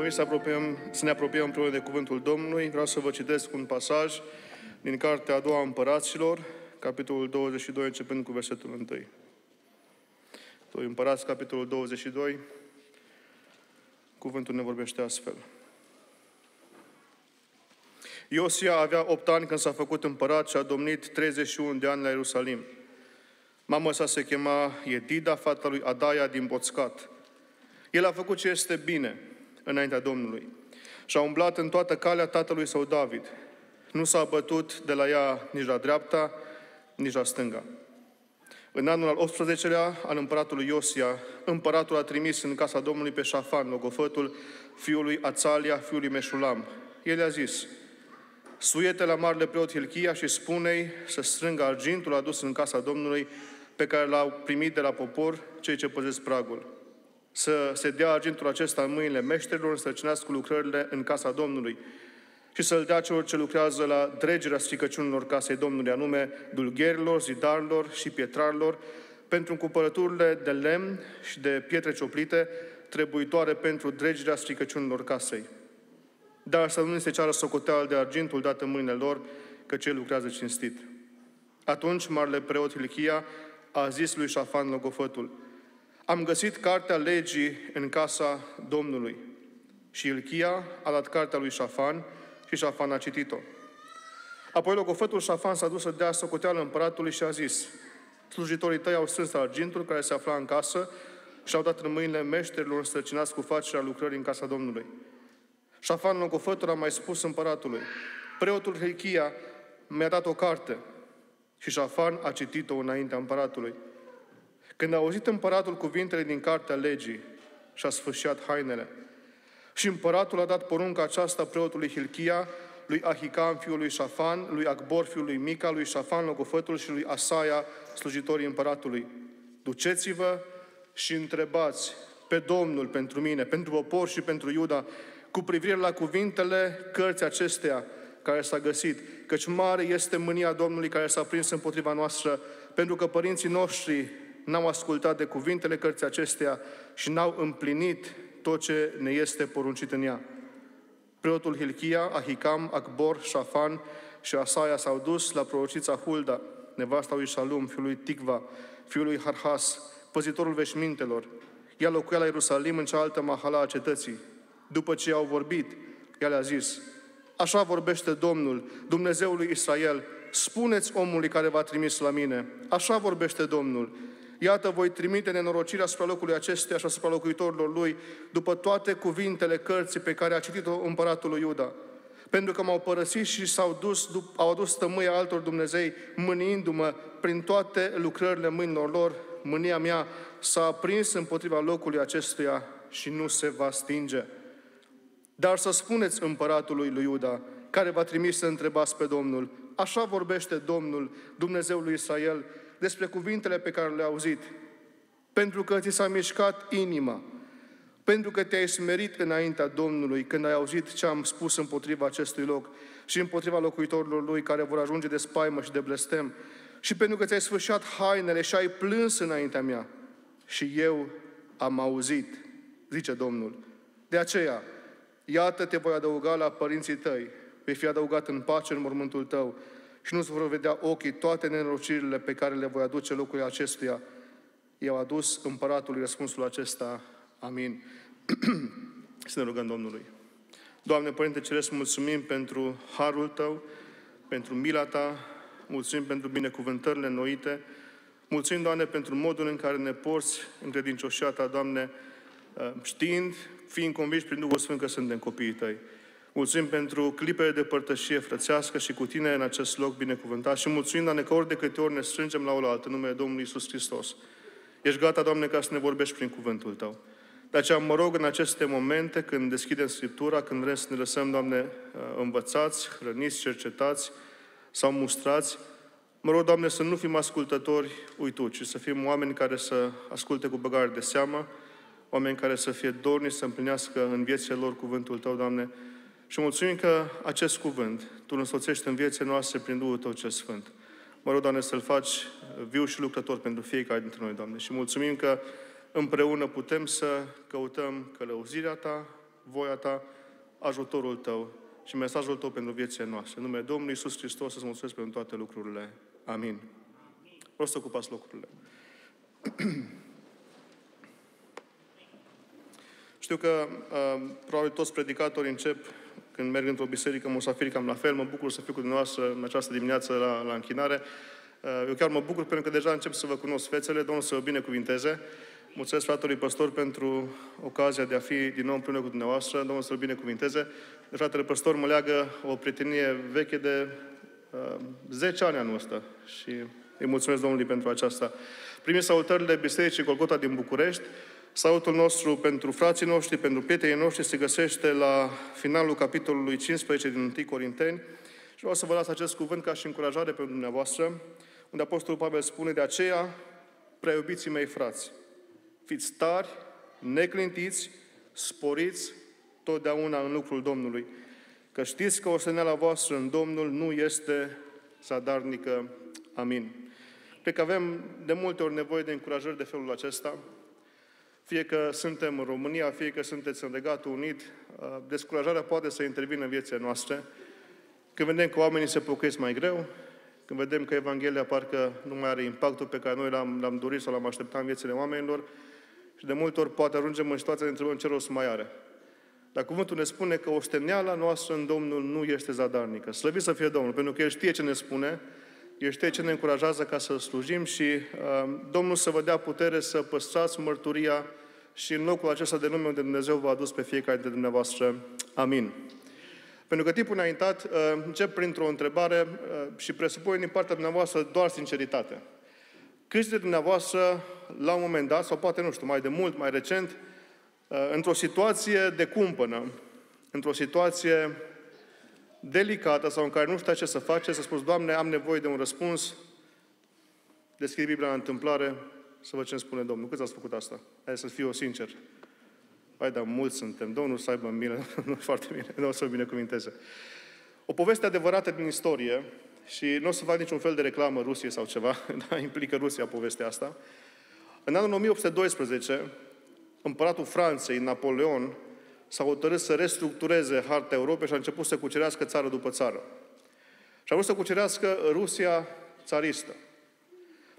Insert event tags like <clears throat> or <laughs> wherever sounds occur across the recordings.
Noi să, apropiem, să ne apropiem împreună de Cuvântul Domnului. Vreau să vă citesc un pasaj din Cartea a doua Împăraților, capitolul 22, începând cu versetul 1. Doi Împărați, capitolul 22, cuvântul ne vorbește astfel. Iosia avea 8 ani când s-a făcut împărat și a domnit 31 de ani la Ierusalim. Mama sa se chema Edida, fata lui Adaia din Boțcat. El a făcut ce este bine înaintea Domnului și a umblat în toată calea tatălui său David. Nu s-a bătut de la ea nici la dreapta, nici la stânga. În anul al 18-lea al împăratului Iosia, împăratul a trimis în casa Domnului pe Șafan, logofătul fiului Ațalia, fiului Meșulam. El a zis, suiete la marele preot Hilchia și spune să strângă argintul adus în casa Domnului pe care l-au primit de la popor cei ce păzesc pragul. Să se dea argintul acesta în mâinile meșterilor, să cu lucrările în casa Domnului și să-l dea celor ce lucrează la dregerea stricăciunilor casei Domnului, anume dulgherilor, zidarilor și pietrarilor, pentru cumpărăturile de lemn și de pietre cioplite, trebuitoare pentru dregerea stricăciunilor casei. Dar să nu se ceară socoteală de argintul dat în mâinile lor, că cel lucrează cinstit. Atunci, marele preot Hilchia a zis lui Șafan Logofătul, Am găsit cartea legii în casa Domnului. Și Ilchia a dat cartea lui Șafan și Șafan a citit-o. Apoi logofătul Șafan s-a dus să dea socoteală împăratului și a zis, slujitorii tăi au strâns argintul care se afla în casă și au dat în mâinile meșterilor însărcinați cu facerea lucrării în casa Domnului. Șafan logofătul a mai spus împăratului, preotul Hilchia mi-a dat o carte și Șafan a citit-o înaintea împăratului. Când a auzit împăratul cuvintele din cartea legii, și-a sfârșit hainele. Și împăratul a dat porunca aceasta preotului Hilchia, lui Ahicam, fiul lui Șafan, lui Acbor, fiul lui Mica, lui Șafan, logofătul și lui Asaia, slujitorii împăratului. Duceți-vă și întrebați pe Domnul pentru mine, pentru popor și pentru Iuda, cu privire la cuvintele cărții acesteia care s-a găsit, căci mare este mânia Domnului care s-a prins împotriva noastră, pentru că părinții noștri n-au ascultat de cuvintele cărții acesteia și n-au împlinit tot ce ne este poruncit în ea. Preotul Hilchia, Ahicam, Akbor, Șafan și Asaia s-au dus la prorocița Hulda, nevasta lui Shalum, fiul lui Ticva, fiul lui Harhas, păzitorul veșmintelor. Ea locuia la Ierusalim în cealaltă mahala a cetății. După ce au vorbit, ea le-a zis, Așa vorbește Domnul, Dumnezeul lui Israel, spuneți omului care v-a trimis la mine, așa vorbește Domnul, Iată, voi trimite nenorocirea asupra locului acestuia și asupra locuitorilor lui, după toate cuvintele cărții pe care a citit-o împăratul lui Iuda. Pentru că m-au părăsit și s-au dus, au adus tămâia altor Dumnezei, mâniindu-mă prin toate lucrările mâinilor lor, mânia mea s-a aprins împotriva locului acestuia și nu se va stinge. Dar să spuneți împăratului lui Iuda, care va trimis să întrebați pe Domnul, așa vorbește Domnul, Dumnezeul lui Israel, despre cuvintele pe care le-ai auzit, pentru că ți s-a mișcat inima, pentru că te-ai smerit înaintea Domnului când ai auzit ce am spus împotriva acestui loc și împotriva locuitorilor lui care vor ajunge de spaimă și de blestem, și pentru că ți-ai sfârșit hainele și ai plâns înaintea mea. Și eu am auzit, zice Domnul. De aceea, iată te voi adăuga la părinții tăi, vei fi adăugat în pace în mormântul tău și nu-ți vor vedea ochii toate nenorocirile pe care le voi aduce locului acestuia. I-au adus împăratului răspunsul acesta. Amin. <clears throat> Să ne rugăm Domnului. Doamne, Părinte Ceresc, mulțumim pentru harul Tău, pentru mila Ta, mulțumim pentru binecuvântările noite, mulțumim, Doamne, pentru modul în care ne porți în credincioșia Ta, Doamne, știind, fiind convinși prin Duhul Sfânt că suntem copiii Tăi. Mulțumim pentru clipele de părtășie frățească și cu Tine în acest loc binecuvântat și mulțumim, Doamne, că ori de câte ori ne strângem la oaltă în numele Domnului Isus Hristos. Ești gata, Doamne, ca să ne vorbești prin cuvântul Tău. De aceea mă rog în aceste momente, când deschidem Scriptura, când vrem să ne lăsăm, Doamne, uh, învățați, hrăniți, cercetați sau mustrați, mă rog, Doamne, să nu fim ascultători uituci, ci să fim oameni care să asculte cu băgare de seamă, oameni care să fie dorni să împlinească în viețile lor cuvântul Tău, Doamne, și mulțumim că acest cuvânt Tu îl însoțești în viețile noastre prin Duhul Tău cel Sfânt. Mă rog, Doamne, să-L faci viu și lucrător pentru fiecare dintre noi, Doamne. Și mulțumim că împreună putem să căutăm călăuzirea Ta, voia Ta, ajutorul Tău și mesajul Tău pentru viețile noastre. În numele Domnului Iisus Hristos să-ți mulțumesc pentru toate lucrurile. Amin. O să ocupați locurile. <clears throat> Știu că uh, probabil toți predicatorii încep când merg într-o biserică musafiri cam la fel. Mă bucur să fiu cu dumneavoastră în această dimineață la, la închinare. Uh, eu chiar mă bucur pentru că deja încep să vă cunosc fețele. Domnul să vă binecuvinteze. Mulțumesc fratului păstor pentru ocazia de a fi din nou împreună cu dumneavoastră. Domnul să-l binecuvinteze. De fratele păstor mă leagă o prietenie veche de uh, 10 ani anul ăsta și îi mulțumesc Domnului pentru aceasta. Primiți salutările Bisericii Golgota din București. Salutul nostru pentru frații noștri, pentru prietenii noștri, se găsește la finalul capitolului 15 din 1 Corinteni. Și vreau să vă las acest cuvânt ca și încurajare pentru dumneavoastră, unde Apostolul Pavel spune, de aceea, prea iubiții mei frați, fiți tari, neclintiți, sporiți totdeauna în lucrul Domnului, că știți că osteneala voastră în Domnul nu este zadarnică. Amin. Cred că avem de multe ori nevoie de încurajări de felul acesta, fie că suntem în România, fie că sunteți în Regatul Unit, uh, descurajarea poate să intervină în viețile noastre. Când vedem că oamenii se pocăiesc mai greu, când vedem că Evanghelia parcă nu mai are impactul pe care noi l-am, l-am dorit sau l-am așteptat în viețile oamenilor, și de multe ori poate ajungem în situația de întrebăm ce rost mai are. Dar cuvântul ne spune că osteneala noastră în Domnul nu este zadarnică. Slăvit să fie Domnul, pentru că El știe ce ne spune, El știe ce ne încurajează ca să slujim și uh, Domnul să vă dea putere să păstrați mărturia și în locul acesta de nume unde Dumnezeu v-a adus pe fiecare dintre dumneavoastră. Amin. Pentru că timpul înaintat, uh, încep printr-o întrebare uh, și presupune din partea dumneavoastră doar sinceritate. Câți de dumneavoastră, la un moment dat, sau poate, nu știu, mai de mult, mai recent, uh, într-o situație de cumpănă, într-o situație delicată sau în care nu știa ce să face, să spus, Doamne, am nevoie de un răspuns, deschid Biblia la întâmplare, să văd ce îmi spune Domnul. Câți ați făcut asta? Hai să fiu sincer. Hai, dar mulți suntem. Domnul să aibă mine, <laughs> nu foarte bine, nu să binecuvinteze. O poveste adevărată din istorie, și nu o să fac niciun fel de reclamă Rusiei sau ceva, <laughs> dar implică Rusia povestea asta. În anul 1812, împăratul Franței, Napoleon, s-a hotărât să restructureze harta Europei și a început să cucerească țară după țară. Și a vrut să cucerească Rusia țaristă.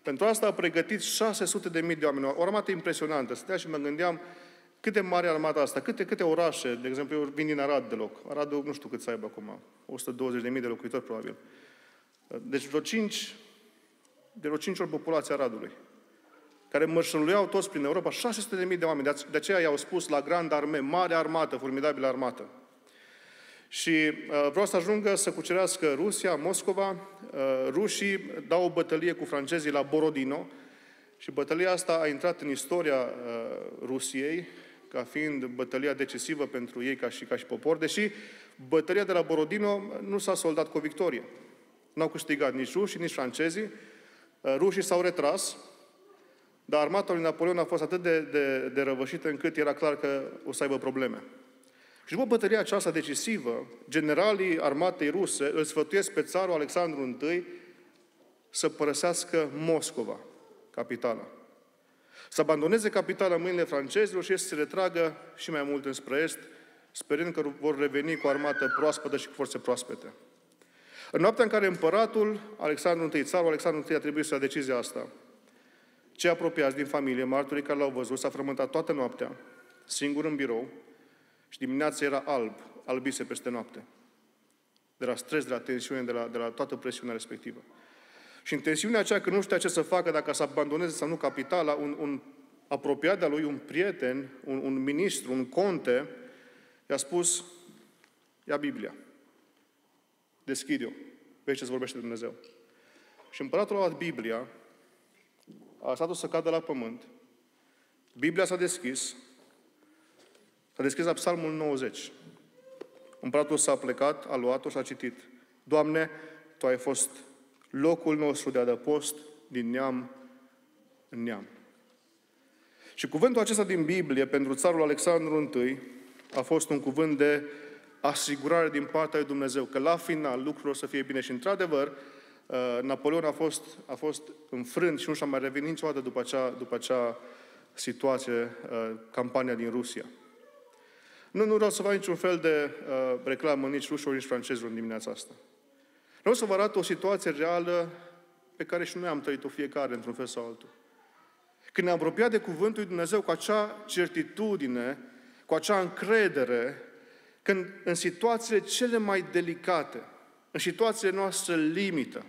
Pentru asta a pregătit 600 de mii de oameni, o armată impresionantă. Stătea și mă gândeam cât de mare armata asta, câte, câte orașe, de exemplu, eu vin din Arad de loc. Aradul nu știu cât să aibă acum, 120 de mii de locuitori probabil. Deci vreo 5, de vreo 5 ori populația Aradului, care mărșăluiau toți prin Europa, 600 de mii de oameni. De aceea i-au spus la Grand Armee, mare armată, formidabilă armată. Și uh, vreau să ajungă să cucerească Rusia, Moscova. Uh, rușii dau o bătălie cu francezii la Borodino și bătălia asta a intrat în istoria uh, Rusiei ca fiind bătălia decisivă pentru ei ca și, ca și popor, deși bătălia de la Borodino nu s-a soldat cu o victorie. N-au câștigat nici rușii, nici francezii. Uh, rușii s-au retras, dar armata lui Napoleon a fost atât de, de, de răvășită încât era clar că o să aibă probleme. Și după bătălia aceasta decisivă, generalii armatei ruse îl sfătuiesc pe țarul Alexandru I să părăsească Moscova, capitala. Să abandoneze capitala în mâinile francezilor și să se retragă și mai mult înspre est, sperând că vor reveni cu armată proaspătă și cu forțe proaspete. În noaptea în care împăratul Alexandru I, țarul Alexandru I a trebuit să ia decizia asta, cei apropiați din familie, martorii care l-au văzut, s-a frământat toată noaptea, singur în birou, și dimineața era alb, albise peste noapte. De la stres, de la tensiune, de la, de la toată presiunea respectivă. Și în tensiunea aceea, că nu știa ce să facă, dacă să abandoneze sau nu capitala, un, un apropiat de lui, un prieten, un, un ministru, un conte, i-a spus, ia Biblia, deschid-o, vezi ce vorbește Dumnezeu. Și împăratul a luat Biblia, a lăsat-o să cadă la pământ, Biblia s-a deschis, S-a deschis la Psalmul 90. Împăratul s-a plecat, a luat-o și a citit. Doamne, Tu ai fost locul nostru de adăpost din neam în neam. Și cuvântul acesta din Biblie pentru țarul Alexandru I a fost un cuvânt de asigurare din partea lui Dumnezeu, că la final lucrurile o să fie bine. Și într-adevăr, uh, Napoleon a fost, a fost înfrânt și nu și-a mai revenit niciodată după acea, după acea situație, uh, campania din Rusia. Nu, nu vreau să fac niciun fel de uh, reclamă nici rușilor, nici francezilor în dimineața asta. Vreau să vă arăt o situație reală pe care și noi am trăit-o fiecare într-un fel sau altul. Când ne-am apropiat de Cuvântul lui Dumnezeu cu acea certitudine, cu acea încredere, când în situațiile cele mai delicate, în situațiile noastre limită,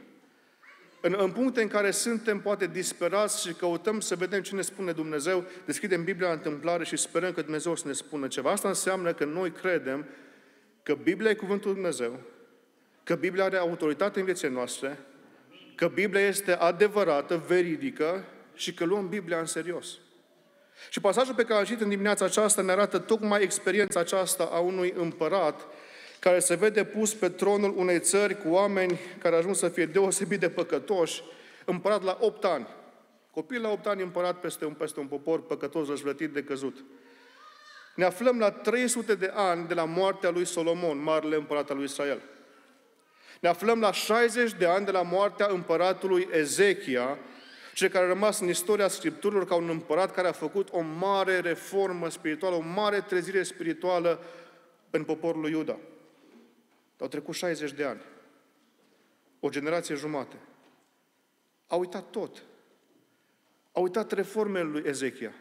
în, în puncte în care suntem poate disperați și căutăm să vedem ce ne spune Dumnezeu, deschidem Biblia în întâmplare și sperăm că Dumnezeu să ne spună ceva. Asta înseamnă că noi credem că Biblia e Cuvântul lui Dumnezeu, că Biblia are autoritate în viețile noastre, că Biblia este adevărată, veridică și că luăm Biblia în serios. Și pasajul pe care am citit în dimineața aceasta ne arată tocmai experiența aceasta a unui împărat care se vede pus pe tronul unei țări cu oameni care ajung să fie deosebit de păcătoși, împărat la 8 ani. Copil la 8 ani împărat peste un, peste un popor păcătos răzvrătit de căzut. Ne aflăm la 300 de ani de la moartea lui Solomon, marele împărat al lui Israel. Ne aflăm la 60 de ani de la moartea împăratului Ezechia, cel care a rămas în istoria Scripturilor ca un împărat care a făcut o mare reformă spirituală, o mare trezire spirituală în poporul lui Iuda. Au trecut 60 de ani. O generație jumate. A uitat tot. A uitat reformele lui Ezechia.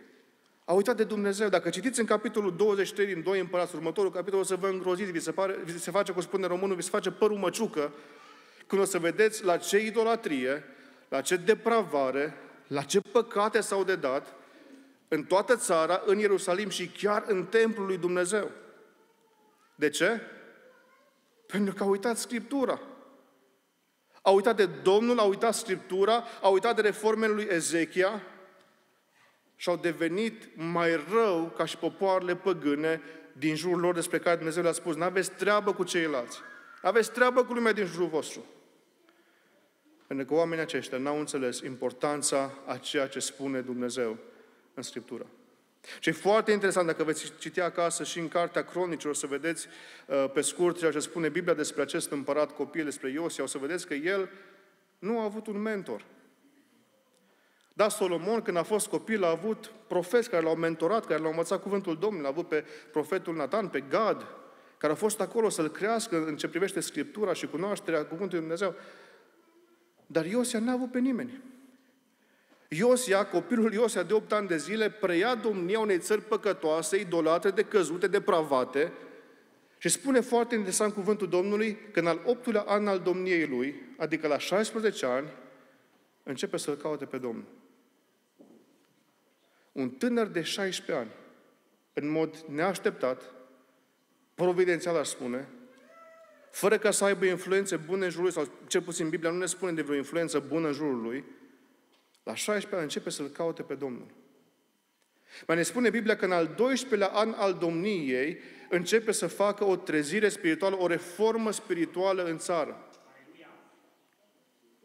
A uitat de Dumnezeu. Dacă citiți în capitolul 23 din 2 împărați, următorul capitol o să vă îngroziți, vi se, pare, vi se face, cum spune românul, vi se face părul măciucă, când o să vedeți la ce idolatrie, la ce depravare, la ce păcate s-au dedat în toată țara, în Ierusalim și chiar în templul lui Dumnezeu. De ce? Pentru că au uitat Scriptura. Au uitat de Domnul, au uitat Scriptura, au uitat de reformele lui Ezechia și au devenit mai rău ca și popoarele păgâne din jurul lor despre care Dumnezeu le-a spus, nu aveți treabă cu ceilalți, aveți treabă cu lumea din jurul vostru. Pentru că oamenii aceștia n-au înțeles importanța a ceea ce spune Dumnezeu în Scriptură. Și e foarte interesant, dacă veți citi acasă și în Cartea Cronicilor, să vedeți uh, pe scurt ceea ce spune Biblia despre acest împărat copil, despre Iosia, o să vedeți că el nu a avut un mentor. Da, Solomon, când a fost copil, a avut profeți care l-au mentorat, care l-au învățat cuvântul Domnului. A avut pe profetul Nathan, pe Gad, care a fost acolo să-l crească în ce privește Scriptura și cunoașterea cuvântului Dumnezeu. Dar Iosia n-a avut pe nimeni. Iosia, copilul Iosia de 8 ani de zile, preia domnia unei țări păcătoase, idolate, de căzute, depravate, și spune foarte interesant cuvântul Domnului că în al optulea an al domniei lui, adică la 16 ani, începe să-L caute pe Domnul. Un tânăr de 16 ani, în mod neașteptat, providențial aș spune, fără ca să aibă influențe bune în jurul lui, sau cel puțin Biblia nu ne spune de vreo influență bună în jurul lui, la 16 ani începe să-L caute pe Domnul. Mai ne spune Biblia că în al 12-lea an al domniei începe să facă o trezire spirituală, o reformă spirituală în țară.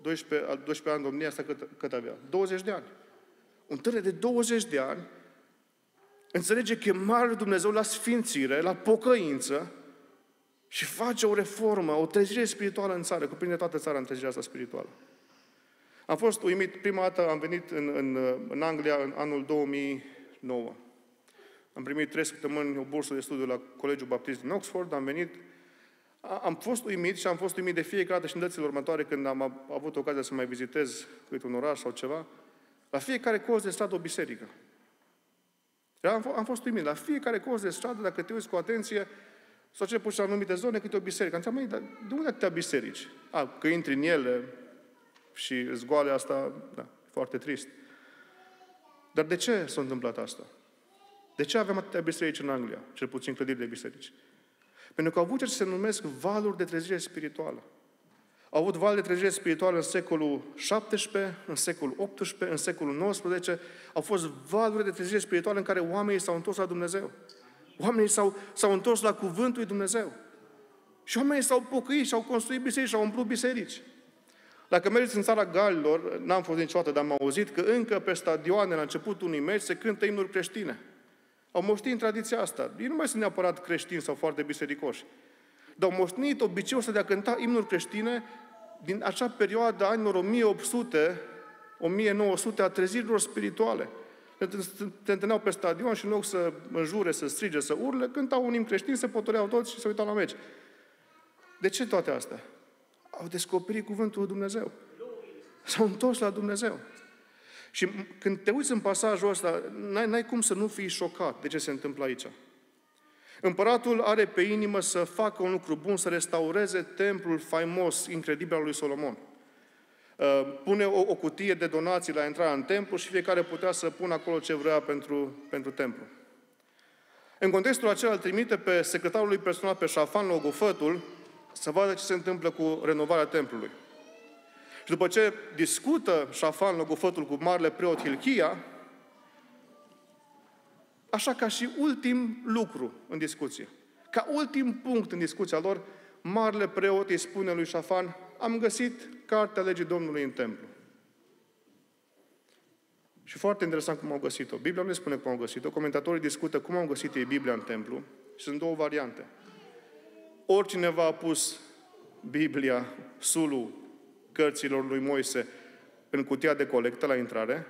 12, al 12 ani domnia asta cât, cât avea? 20 de ani. Un tânăr de 20 de ani înțelege chemarea lui Dumnezeu la sfințire, la pocăință și face o reformă, o trezire spirituală în țară, cuprinde toată țara în trezirea asta spirituală. Am fost uimit, prima dată am venit în, în, în Anglia în anul 2009. Am primit trei săptămâni o bursă de studiu la Colegiul Baptist din Oxford, am venit, am fost uimit și am fost uimit de fiecare dată și în dățile următoare când am avut ocazia să mai vizitez câte un oraș sau ceva, la fiecare colț de stradă o biserică. Am, am fost uimit. La fiecare colț de stradă, dacă te uiți cu atenție, sau ce puși anumite zone, câte o biserică. Am zis, de unde atâtea biserici? A, că intri în ele, și zgoale asta, da, foarte trist. Dar de ce s-a întâmplat asta? De ce avem atâtea biserici în Anglia, cel puțin clădiri de biserici? Pentru că au avut ce se numesc valuri de trezire spirituală. Au avut val de trezire spirituală în secolul XVII, în secolul XVIII, în secolul XIX. Au fost valuri de trezire spirituală în care oamenii s-au întors la Dumnezeu. Oamenii s-au, s-au întors la cuvântul lui Dumnezeu. Și oamenii s-au pocăit și au construit biserici și au umplut biserici. Dacă mergeți în țara Galilor, n-am fost niciodată, dar am auzit că încă pe stadioane, la începutul unui meci, se cântă imnuri creștine. Au moștenit în tradiția asta. Ei nu mai sunt neapărat creștini sau foarte bisericoși. Dar au moștenit obiceiul ăsta de a cânta imnuri creștine din acea perioadă anilor 1800, 1900 a trezirilor spirituale. Te întâlneau pe stadion și în loc să înjure, să strige, să urle, cântau un imn creștin, se potoreau toți și se uitau la meci. De ce toate astea? Au descoperit cuvântul lui Dumnezeu. S-au întors la Dumnezeu. Și când te uiți în pasajul ăsta, n-ai, n-ai cum să nu fii șocat de ce se întâmplă aici. Împăratul are pe inimă să facă un lucru bun, să restaureze templul faimos, incredibil al lui Solomon. Uh, pune o, o cutie de donații la intrarea în templu și fiecare putea să pună acolo ce vrea pentru, pentru templu. În contextul acela îl trimite pe secretarul lui personal, pe Șafan Logofătul, să vadă ce se întâmplă cu renovarea templului. Și după ce discută Șafan Logofătul cu marele preot Hilchia, așa ca și ultim lucru în discuție, ca ultim punct în discuția lor, marele preot îi spune lui Șafan, am găsit cartea legii Domnului în templu. Și foarte interesant cum au găsit-o. Biblia nu ne spune cum au găsit-o, comentatorii discută cum au găsit ei Biblia în templu și sunt două variante. Oricineva a pus Biblia, sulul cărților lui Moise în cutia de colectă la intrare,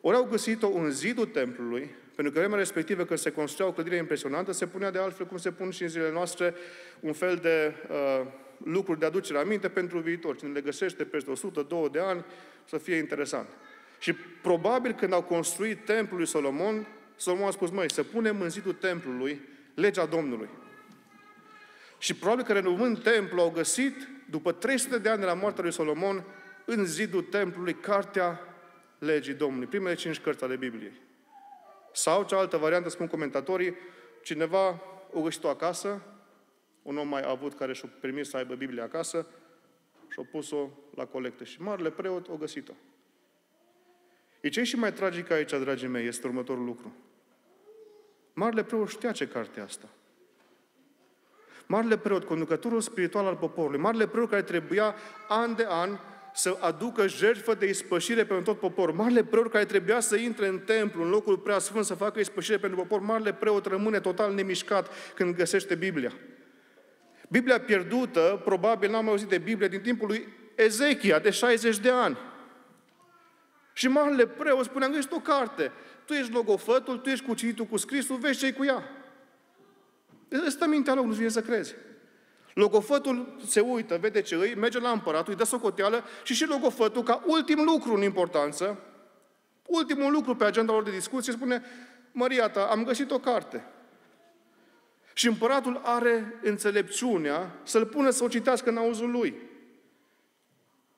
ori au găsit-o în zidul templului, pentru că vremea respectivă, când se construia o clădire impresionantă, se punea de altfel, cum se pun și în zilele noastre, un fel de uh, lucruri de aducere aminte pentru viitor. Cine le găsește peste 102 de ani, să fie interesant. Și probabil când au construit templul lui Solomon, Solomon a spus, măi, să punem în zidul templului legea Domnului. Și probabil că renovând templul au găsit, după 300 de ani de la moartea lui Solomon, în zidul templului, cartea legii Domnului, primele cinci cărți ale Bibliei. Sau, cealaltă variantă, spun comentatorii, cineva o găsit-o acasă, un om mai avut care și-a permis să aibă Biblia acasă și-a pus-o la colectă. Și marele preot o găsit-o. E ce și mai tragic aici, dragii mei, este următorul lucru. Marele preot știa ce carte asta. Marele preot, conducătorul spiritual al poporului, marele preot care trebuia an de an să aducă jertfă de ispășire pentru tot poporul. Marele preot care trebuia să intre în templu, în locul prea sfânt, să facă ispășire pentru popor, marele preot rămâne total nemișcat când găsește Biblia. Biblia pierdută, probabil n-am auzit de Biblie din timpul lui Ezechia, de 60 de ani. Și marele preot spune, am găsit o carte. Tu ești logofătul, tu ești cucitul cu scrisul, vezi ce cu ea. Stă mintea lui, nu vine să crezi. Logofătul se uită, vede ce îi, merge la împăratul, îi dă socoteală și și logofătul, ca ultim lucru în importanță, ultimul lucru pe agenda lor de discuție, spune, Maria ta, am găsit o carte. Și împăratul are înțelepciunea să-l pună să o citească în auzul lui.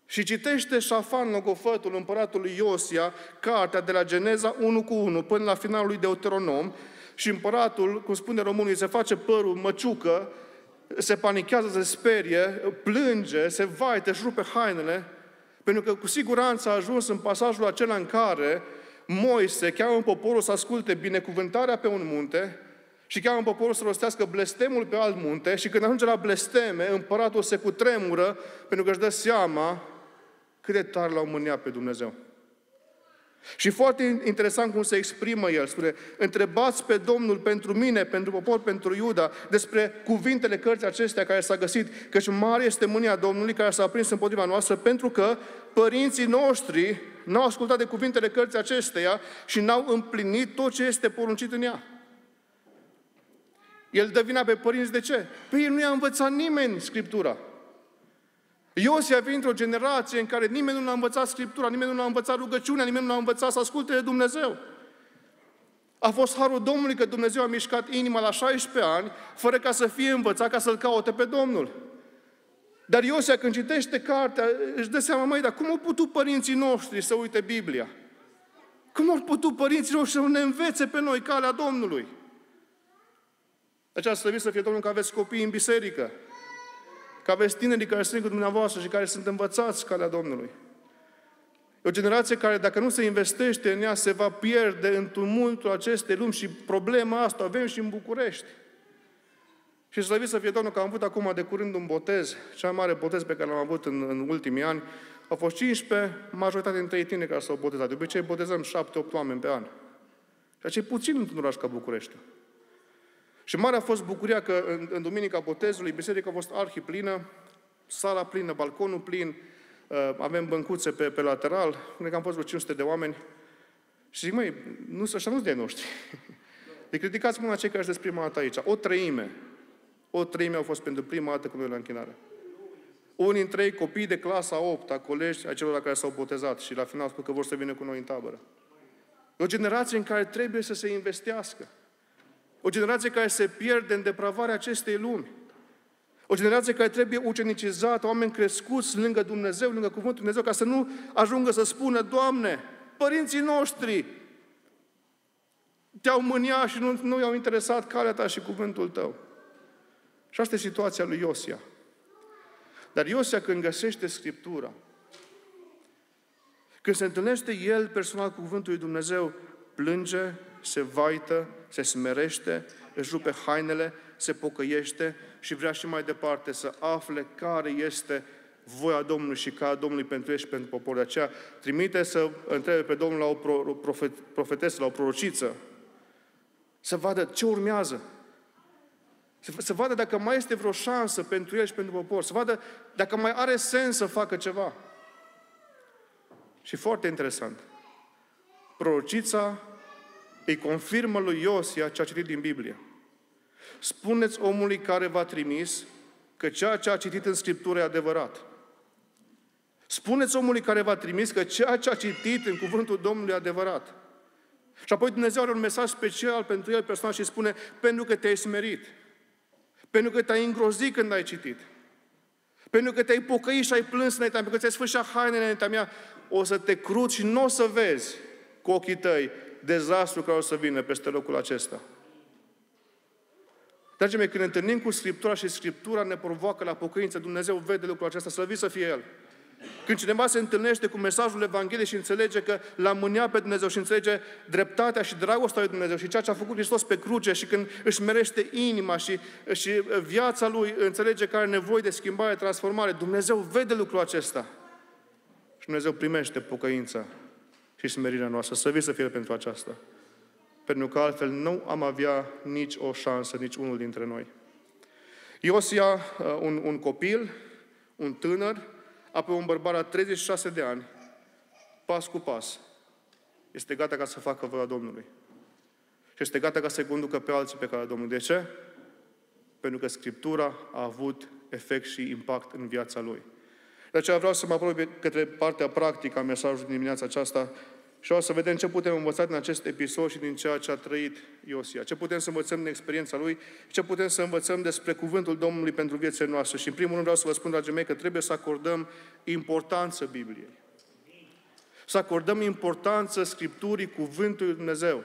Și citește Șafan, logofătul împăratului Iosia, cartea de la Geneza 1 cu 1 până la finalul lui Deuteronom, și împăratul, cum spune românul, se face părul măciucă, se panichează, se sperie, plânge, se vaite, își rupe hainele, pentru că cu siguranță a ajuns în pasajul acela în care Moise cheamă poporul să asculte binecuvântarea pe un munte și cheamă poporul să rostească blestemul pe alt munte și când ajunge la blesteme, împăratul se cutremură pentru că își dă seama cât de tare l-au mâniat pe Dumnezeu. Și foarte interesant cum se exprimă el. Spune, întrebați pe Domnul pentru mine, pentru popor, pentru Iuda, despre cuvintele cărții acestea care s-a găsit, căci mare este mânia Domnului care s-a prins împotriva noastră, pentru că părinții noștri n-au ascultat de cuvintele cărții acesteia și n-au împlinit tot ce este poruncit în ea. El dă vina pe părinți de ce? Păi el nu i-a învățat nimeni Scriptura. Iosia vine într-o generație în care nimeni nu a învățat Scriptura, nimeni nu a învățat rugăciunea, nimeni nu a învățat să asculte de Dumnezeu. A fost harul Domnului că Dumnezeu a mișcat inima la 16 ani, fără ca să fie învățat, ca să-L caute pe Domnul. Dar Iosia, când citește cartea, își dă seama, măi, dar cum au putut părinții noștri să uite Biblia? Cum au putut părinții noștri să ne învețe pe noi calea Domnului? De aceea, slăvit să fie Domnul că aveți copii în biserică că aveți tinerii care sunt cu dumneavoastră și care sunt învățați calea Domnului. E o generație care, dacă nu se investește în ea, se va pierde în tumultul acestei lumi și problema asta avem și în București. Și slăvit să fie Domnul că am avut acum de curând un botez, cea mai mare botez pe care l-am avut în, în ultimii ani. Au fost 15, majoritatea dintre ei tineri care s-au botezat. De obicei botezăm 7-8 oameni pe an. Ceea ce e puțin într-un oraș ca București. Și mare a fost bucuria că în, în Duminica Botezului, biserica a fost arhiplină, sala plină, balconul plin, uh, avem băncuțe pe, pe lateral, cred că am fost vreo 500 de oameni. Și zic, măi, nu, așa nu-s de noștri. De criticați mâna cei care sunteți prima dată aici. O treime. O treime au fost pentru prima dată cu noi la închinare. Unii dintre ei copii de clasa 8 a colegi a celor care s-au botezat și la final spun că vor să vină cu noi în tabără. O generație în care trebuie să se investească. O generație care se pierde în depravarea acestei lumi. O generație care trebuie ucenicizată, oameni crescuți lângă Dumnezeu, lângă Cuvântul Dumnezeu, ca să nu ajungă să spună, Doamne, părinții noștri te-au mânia și nu, nu i-au interesat calea ta și cuvântul tău. Și asta e situația lui Iosia. Dar Iosia când găsește Scriptura, când se întâlnește el personal cu Cuvântul lui Dumnezeu, plânge, se vaită, se smerește, își rupe hainele, se pocăiește și vrea și mai departe să afle care este voia Domnului și ca Domnului pentru ei și pentru poporul. De aceea trimite să întrebe pe Domnul la o profet, profetesă, la o prorociță, să vadă ce urmează. Să, să vadă dacă mai este vreo șansă pentru el și pentru popor. Să vadă dacă mai are sens să facă ceva. Și foarte interesant. Prorocița îi confirmă lui Iosia ce a citit din Biblie. Spuneți omului care v-a trimis că ceea ce a citit în Scriptură e adevărat. Spuneți omului care v-a trimis că ceea ce a citit în cuvântul Domnului e adevărat. Și apoi Dumnezeu are un mesaj special pentru el personal și spune, pentru că te-ai smerit, pentru că te-ai îngrozit când ai citit, pentru că te-ai pocăit și ai plâns înaintea mea, pentru că ți-ai sfârșit hainele înaintea mea, o să te cruci și nu o să vezi cu ochii tăi dezastru care o să vină peste locul acesta. Dragii mei, când ne întâlnim cu Scriptura și Scriptura ne provoacă la pocăință, Dumnezeu vede lucrul acesta, slăvit să fie El. Când cineva se întâlnește cu mesajul Evangheliei și înțelege că l-a mânia pe Dumnezeu și înțelege dreptatea și dragostea lui Dumnezeu și ceea ce a făcut Hristos pe cruce și când își merește inima și, și viața lui înțelege că are nevoie de schimbare, transformare, Dumnezeu vede lucrul acesta. Și Dumnezeu primește pocăința și smerirea noastră. Să vii să fie pentru aceasta. Pentru că altfel nu am avea nici o șansă, nici unul dintre noi. Iosia, uh, un, un copil, un tânăr, apoi un bărbat la 36 de ani, pas cu pas, este gata ca să facă voia Domnului. Și este gata ca să-i conducă pe alții pe calea Domnului. De ce? Pentru că Scriptura a avut efect și impact în viața lui. De aceea vreau să mă apropie către partea practică a mesajului din dimineața aceasta și o să vedem ce putem învăța din acest episod și din ceea ce a trăit Iosia. Ce putem să învățăm din experiența lui și ce putem să învățăm despre cuvântul Domnului pentru viețile noastre. Și în primul rând vreau să vă spun, dragii mei, că trebuie să acordăm importanță Bibliei. Să acordăm importanță Scripturii Cuvântului Dumnezeu.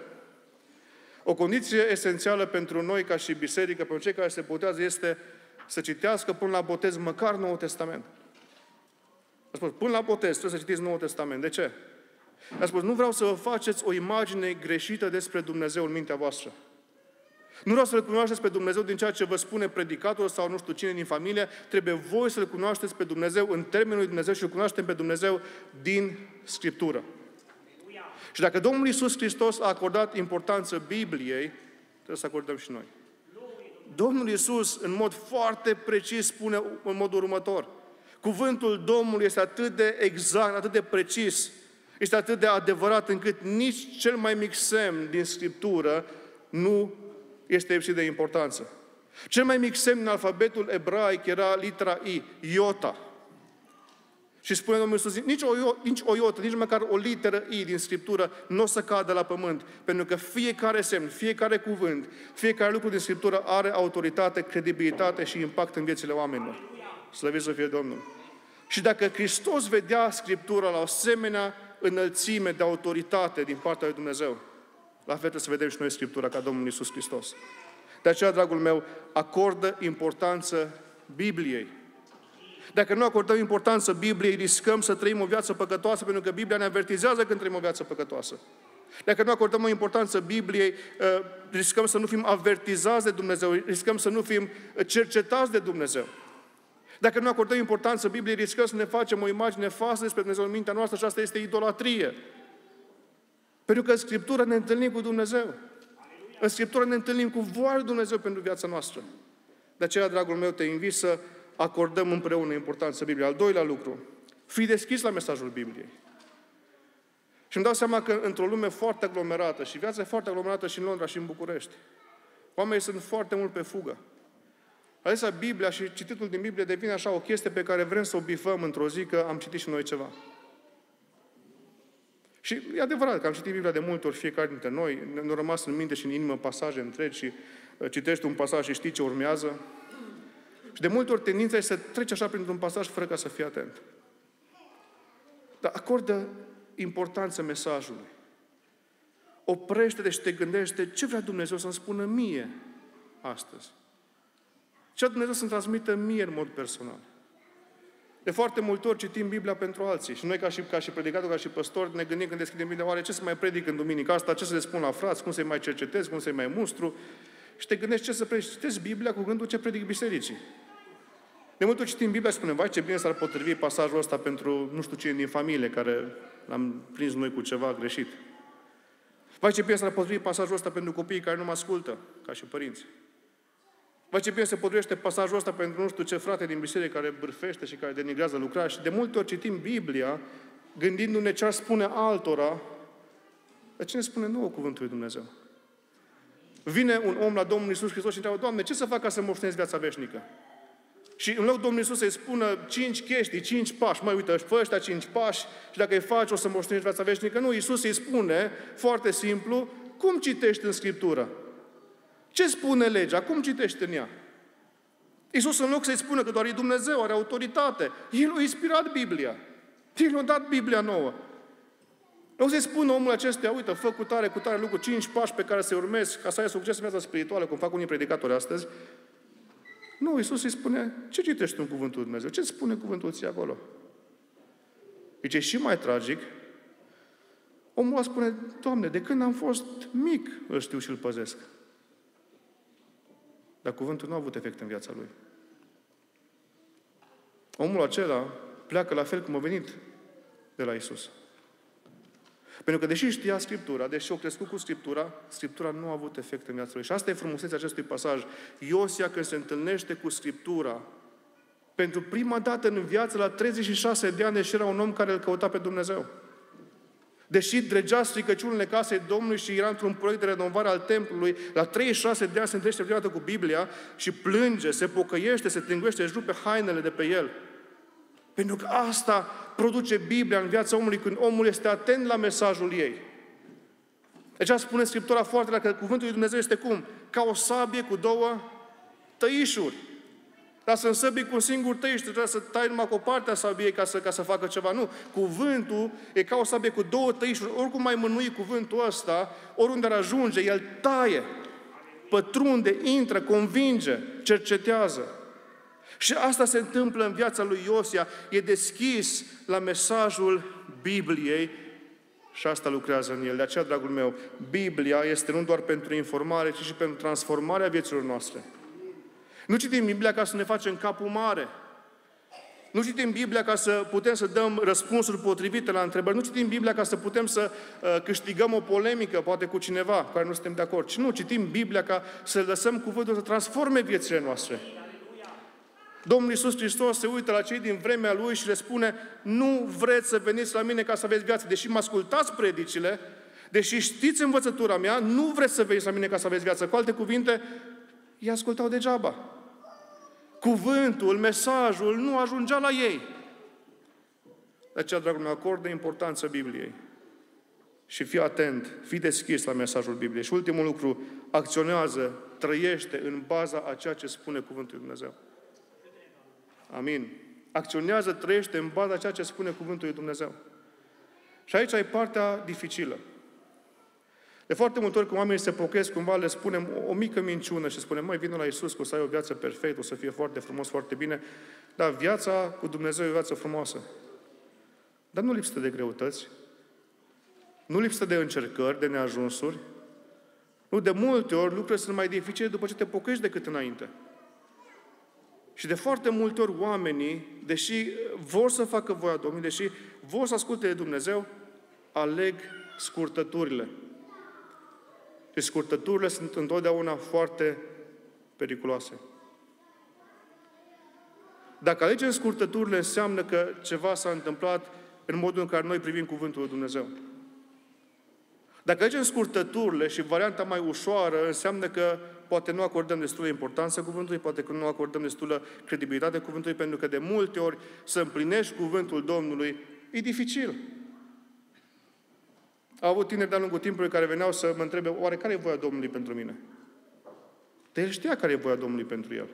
O condiție esențială pentru noi ca și biserică, pentru cei care se botează, este să citească până la botez măcar Noul Testament. A spus, până la botez trebuie să citiți Noul Testament. De ce? A spus, nu vreau să vă faceți o imagine greșită despre Dumnezeu în mintea voastră. Nu vreau să-L cunoașteți pe Dumnezeu din ceea ce vă spune predicatorul sau nu știu cine din familie. Trebuie voi să-L cunoașteți pe Dumnezeu în termenul lui Dumnezeu și îl cunoaștem pe Dumnezeu din Scriptură. Și dacă Domnul Iisus Hristos a acordat importanță Bibliei, trebuie să acordăm și noi. Domnul Iisus, în mod foarte precis, spune în modul următor. Cuvântul Domnului este atât de exact, atât de precis, este atât de adevărat încât nici cel mai mic semn din Scriptură nu este lipsit de importanță. Cel mai mic semn în alfabetul ebraic era litera I, iota. Și spune Domnul Iisus, nici o, nici o iotă, nici măcar o literă I din Scriptură nu o să cadă la pământ, pentru că fiecare semn, fiecare cuvânt, fiecare lucru din Scriptură are autoritate, credibilitate și impact în viețile oamenilor. Slăvit să fie Domnul. Și dacă Hristos vedea Scriptura la o asemenea înălțime de autoritate din partea lui Dumnezeu, la fel trebuie să vedem și noi Scriptura ca Domnul Iisus Hristos. De aceea, dragul meu, acordă importanță Bibliei. Dacă nu acordăm importanță Bibliei, riscăm să trăim o viață păcătoasă, pentru că Biblia ne avertizează când trăim o viață păcătoasă. Dacă nu acordăm o importanță Bibliei, uh, riscăm să nu fim avertizați de Dumnezeu, riscăm să nu fim cercetați de Dumnezeu. Dacă nu acordăm importanță Bibliei, riscăm să ne facem o imagine falsă despre Dumnezeu în mintea noastră și asta este idolatrie. Pentru că în Scriptură ne întâlnim cu Dumnezeu. În Scriptură ne întâlnim cu voia Dumnezeu pentru viața noastră. De aceea, dragul meu, te invit să acordăm împreună importanță Bibliei. Al doilea lucru, fii deschis la mesajul Bibliei. Și îmi dau seama că într-o lume foarte aglomerată, și viața e foarte aglomerată și în Londra și în București, oamenii sunt foarte mult pe fugă. Adesea Biblia și cititul din Biblie devine așa o chestie pe care vrem să o bifăm într-o zi că am citit și noi ceva. Și e adevărat că am citit Biblia de multe ori fiecare dintre noi, ne-au rămas în minte și în inimă pasaje întregi și uh, citești un pasaj și știi ce urmează. Și de multe ori tendința este să treci așa printr-un pasaj fără ca să fii atent. Dar acordă importanță mesajului. Oprește-te și te gândește ce vrea Dumnezeu să-mi spună mie astăzi. Ce vrea Dumnezeu să-mi transmită mie în mod personal. De foarte multe ori citim Biblia pentru alții. Și noi, ca și, ca și predicator, ca și păstor, ne gândim când deschidem Biblia, oare ce să mai predic în duminica asta, ce să le spun la frați, cum să-i mai cercetez, cum să-i mai mustru. Și te gândești ce să predici. Citești Biblia cu gândul ce predic bisericii. De multe ori citim Biblia și spunem, vai ce bine s-ar potrivi pasajul ăsta pentru nu știu cine din familie care l-am prins noi cu ceva greșit. Vai ce bine s-ar potrivi pasajul ăsta pentru copiii care nu mă ascultă, ca și părinți. Vai ce bine se potrivește pasajul ăsta pentru nu știu ce frate din biserică care bârfește și care denigrează lucrarea. Și de multe ori citim Biblia gândindu-ne ce ar spune altora, dar ce ne spune nouă Cuvântul lui Dumnezeu? Vine un om la Domnul Isus Hristos și întreabă, Doamne, ce să fac ca să moștenesc viața veșnică? Și în loc Domnul Iisus să-i spună cinci chestii, cinci pași, mai uite, fă ăștia cinci pași și dacă îi faci o să moștenești viața veșnică. Nu, Iisus îi spune, foarte simplu, cum citești în Scriptură? Ce spune legea? Cum citești în ea? Iisus în loc să-i spună că doar e Dumnezeu, are autoritate, El a inspirat Biblia. El a dat Biblia nouă. Nu să-i spună omul acesta, uite, fă cu tare, cu tare lucru, cinci pași pe care să urmezi ca să ai succes în viața spirituală, cum fac unii predicatori astăzi, nu, Iisus îi spune, ce citești în Cuvântul Lui Dumnezeu? Ce spune Cuvântul ție acolo? Deci e și mai tragic, omul spune, Doamne, de când am fost mic, îl știu și îl păzesc. Dar cuvântul nu a avut efect în viața lui. Omul acela pleacă la fel cum a venit de la Isus. Pentru că deși știa Scriptura, deși o crescut cu Scriptura, Scriptura nu a avut efect în viața lui. Și asta e frumusețea acestui pasaj. Iosia, când se întâlnește cu Scriptura, pentru prima dată în viață, la 36 de ani, deși era un om care îl căuta pe Dumnezeu. Deși dregea stricăciunile casei Domnului și era într-un proiect de renovare al templului, la 36 de ani se întâlnește prima dată cu Biblia și plânge, se pocăiește, se tânguiește, își rupe hainele de pe el. Pentru că asta produce Biblia în viața omului când omul este atent la mesajul ei. Deci spune Scriptura foarte la că cuvântul lui Dumnezeu este cum? Ca o sabie cu două tăișuri. Dar să însăbi cu un singur tăiș, trebuie să tai numai cu o parte a sabiei ca să, ca să facă ceva. Nu. Cuvântul e ca o sabie cu două tăișuri. Oricum mai mânui cuvântul ăsta, oriunde ar ajunge, el taie, pătrunde, intră, convinge, cercetează. Și asta se întâmplă în viața lui Iosia. E deschis la mesajul Bibliei și asta lucrează în el. De aceea, dragul meu, Biblia este nu doar pentru informare, ci și pentru transformarea vieților noastre. Nu citim Biblia ca să ne facem capul mare. Nu citim Biblia ca să putem să dăm răspunsuri potrivite la întrebări. Nu citim Biblia ca să putem să uh, câștigăm o polemică, poate cu cineva cu care nu suntem de acord. Ci nu, citim Biblia ca să lăsăm cuvântul să transforme viețile noastre. Domnul Iisus Hristos se uită la cei din vremea Lui și le spune, nu vreți să veniți la mine ca să aveți viață. Deși mă ascultați predicile, deși știți învățătura mea, nu vreți să veniți la mine ca să aveți viață. Cu alte cuvinte, îi ascultau degeaba. Cuvântul, mesajul nu ajungea la ei. De aceea, dragul meu, acordă importanță Bibliei. Și fii atent, fii deschis la mesajul Bibliei. Și ultimul lucru, acționează, trăiește în baza a ceea ce spune Cuvântul Lui Dumnezeu. Amin. Acționează, trăiește în baza ceea ce spune Cuvântul lui Dumnezeu. Și aici ai partea dificilă. De foarte multe ori când oamenii se pocăiesc, cumva le spunem o, o mică minciună și spunem, mai vină la Isus, că o să ai o viață perfectă, o să fie foarte frumos, foarte bine. Dar viața cu Dumnezeu e o viață frumoasă. Dar nu lipsă de greutăți, nu lipsă de încercări, de neajunsuri. Nu, de multe ori lucrurile sunt mai dificile după ce te pocăiești decât înainte. Și de foarte multe ori oamenii, deși vor să facă voia Domnului, deși vor să asculte de Dumnezeu, aleg scurtăturile. Și scurtăturile sunt întotdeauna foarte periculoase. Dacă alegem scurtăturile, înseamnă că ceva s-a întâmplat în modul în care noi privim Cuvântul lui Dumnezeu. Dacă alegem scurtăturile și varianta mai ușoară, înseamnă că poate nu acordăm destulă importanță cuvântului, poate că nu acordăm destulă credibilitate cuvântului, pentru că de multe ori să împlinești cuvântul Domnului e dificil. Au avut tineri de-a lungul timpului care veneau să mă întrebe, oare care e voia Domnului pentru mine? Dar el știa care e voia Domnului pentru el.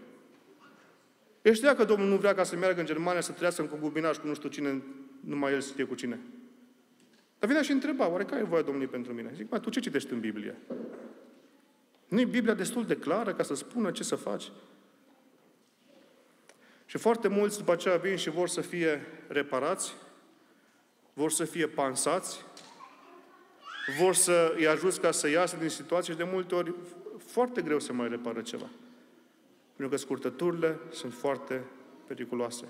El știa că Domnul nu vrea ca să meargă în Germania să trăiască în concubinaj cu nu știu cine, numai el știe cu cine. Dar venea și întreba, oare care e voia Domnului pentru mine? Zic, mai tu ce citești în Biblie? nu e Biblia destul de clară ca să spună ce să faci? Și foarte mulți după aceea vin și vor să fie reparați, vor să fie pansați, vor să îi ajuți ca să iasă din situație și de multe ori foarte greu să mai repară ceva. Pentru că scurtăturile sunt foarte periculoase.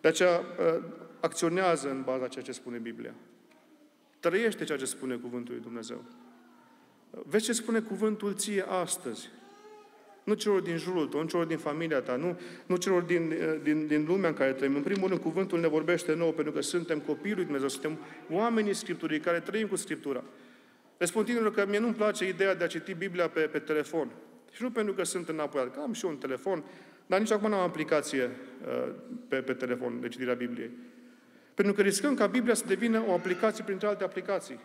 De aceea ă, acționează în baza ceea ce spune Biblia. Trăiește ceea ce spune Cuvântul lui Dumnezeu. Vezi ce spune Cuvântul ție astăzi. Nu celor din jurul tău, nu celor din familia ta, nu, nu celor din, ă, din, din lumea în care trăim. În primul rând, Cuvântul ne vorbește nou, pentru că suntem copiii lui Dumnezeu, suntem oamenii Scripturii care trăim cu Scriptura. Le spun tinerilor că mie nu-mi place ideea de a citi Biblia pe, pe telefon. Și nu pentru că sunt înapoi, că am și eu un telefon, dar nici acum nu am aplicație uh, pe, pe telefon de citirea Bibliei. Pentru că riscăm ca Biblia să devină o aplicație printre alte aplicații.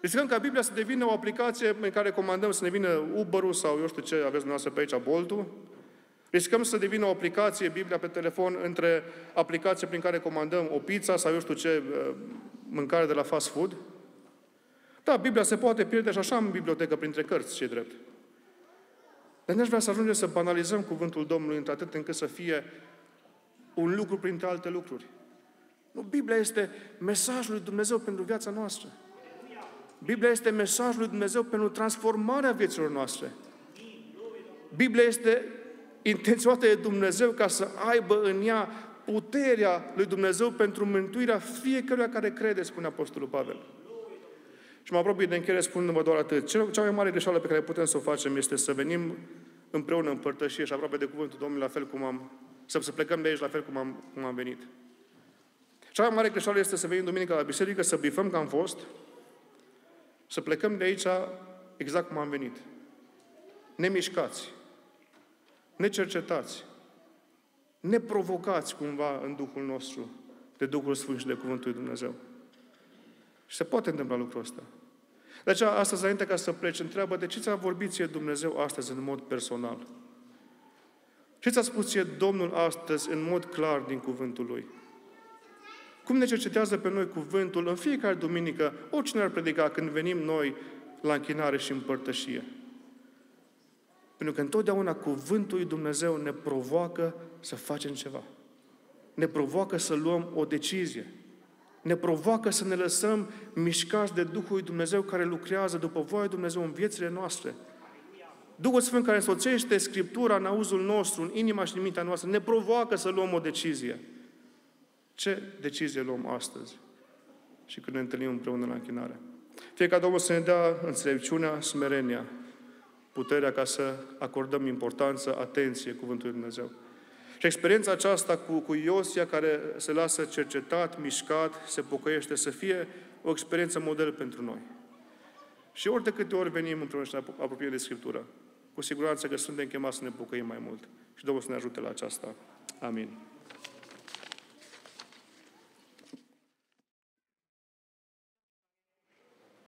Riscăm ca Biblia să devină o aplicație în care comandăm să ne vină Uber-ul sau eu știu ce aveți dumneavoastră pe aici, Boltul. Riscăm să devină o aplicație, Biblia pe telefon, între aplicație prin care comandăm o pizza sau eu știu ce uh, mâncare de la fast food. Da, Biblia se poate pierde și așa în bibliotecă printre cărți, ce drept. Dar nu aș vrea să ajungem să banalizăm cuvântul Domnului într-atât încât să fie un lucru printre alte lucruri. Nu, Biblia este mesajul lui Dumnezeu pentru viața noastră. Biblia este mesajul lui Dumnezeu pentru transformarea vieților noastre. Biblia este intenționată de Dumnezeu ca să aibă în ea puterea lui Dumnezeu pentru mântuirea fiecăruia care crede, spune Apostolul Pavel. Și mă apropii de încheiere spunându-vă doar atât. Cea mai mare greșeală pe care putem să o facem este să venim împreună în părtășie și aproape de cuvântul Domnului la fel cum am, să, să plecăm de aici la fel cum am, cum am venit. Cea mai mare greșeală este să venim duminica la biserică, să bifăm că am fost, să plecăm de aici exact cum am venit. Nemișcați, necercetați, neprovocați cumva în Duhul nostru de Duhul Sfânt și de Cuvântul lui Dumnezeu. Și se poate întâmpla lucrul ăsta. De aceea, astăzi, înainte ca să pleci, întreabă de ce ți-a vorbit ție Dumnezeu astăzi în mod personal? Ce ți-a spus ție Domnul astăzi în mod clar din cuvântul Lui? Cum ne cercetează pe noi cuvântul în fiecare duminică, oricine ar predica când venim noi la închinare și împărtășie? Pentru că întotdeauna cuvântul lui Dumnezeu ne provoacă să facem ceva. Ne provoacă să luăm o decizie ne provoacă să ne lăsăm mișcați de Duhul lui Dumnezeu care lucrează după voia lui Dumnezeu în viețile noastre. Duhul Sfânt care însoțește Scriptura în auzul nostru, în inima și în mintea noastră, ne provoacă să luăm o decizie. Ce decizie luăm astăzi? Și când ne întâlnim împreună la închinare. Fie ca Domnul să ne dea înțelepciunea, smerenia, puterea ca să acordăm importanță, atenție cuvântului Dumnezeu. Și experiența aceasta cu, cu Iosia, care se lasă cercetat, mișcat, se pocăiește, să fie o experiență model pentru noi. Și ori de câte ori venim împreună și ne apropiem de Scriptură, cu siguranță că suntem chemați să ne pocăim mai mult. Și Domnul să ne ajute la aceasta. Amin.